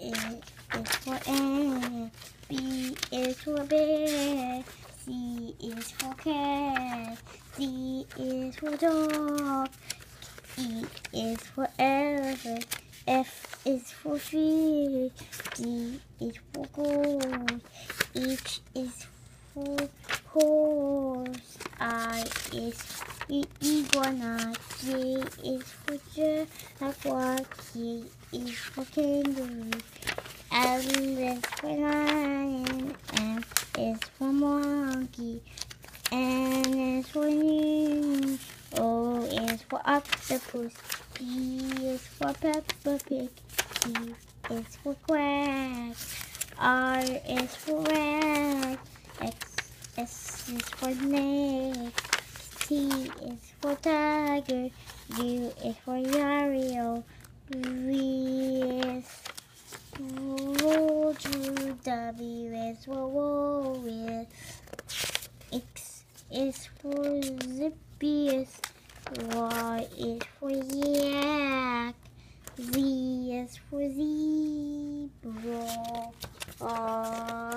A is for ant. B is for bear. C is for cat. D is for dog. E is for elephant. F is for fish. G is for gold. H is for horse. I is iguana. J is for jaguar. K is for kangaroo. L is for lion. M is for monkey. N is for news. O is for octopus. P is for Peppa Pig. Q is for quack. R is for rat. S is for snake. T is for tiger. U is for Yario. V is for W is for walrus. X is for zippius. Y is for yak. Z is for zebra. R